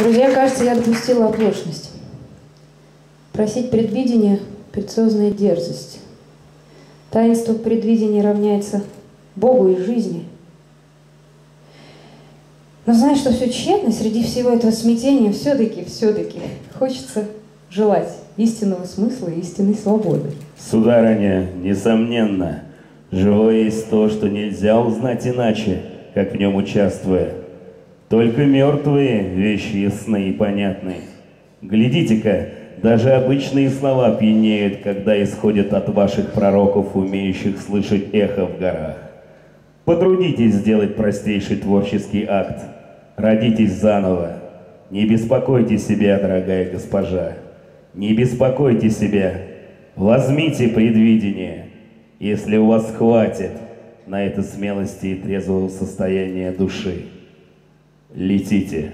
Друзья, кажется, я допустила оплошность. Просить предвидения – предсозная дерзость. Таинство предвидения равняется Богу и жизни. Но зная, что все тщетно, среди всего этого смятения все-таки, все-таки хочется желать истинного смысла и истинной свободы. Сударыня, несомненно, живое есть то, что нельзя узнать иначе, как в нем участвуя. Только мертвые вещи ясны и понятны. Глядите-ка, даже обычные слова пьянеют, когда исходят от ваших пророков, умеющих слышать эхо в горах. Потрудитесь сделать простейший творческий акт. Родитесь заново. Не беспокойте себя, дорогая госпожа. Не беспокойте себя. Возьмите предвидение, если у вас хватит на это смелости и трезвого состояния души. Летите.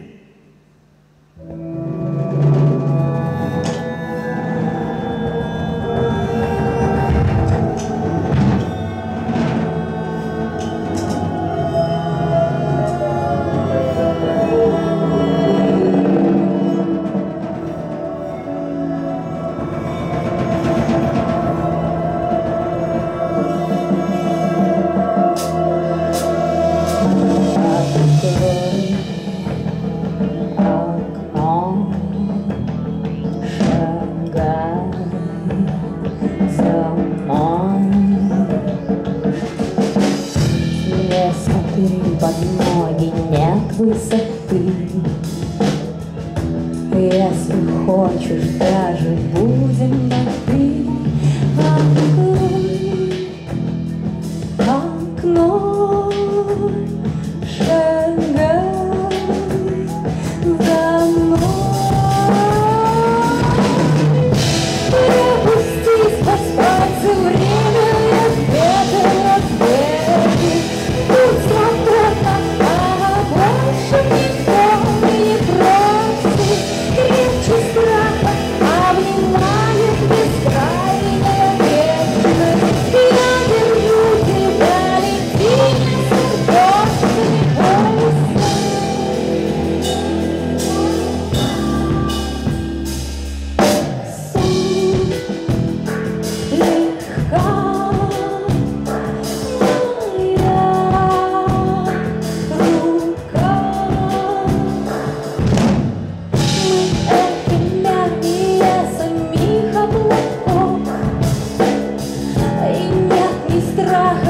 Высоты. Если хочешь, даже будем на ты. I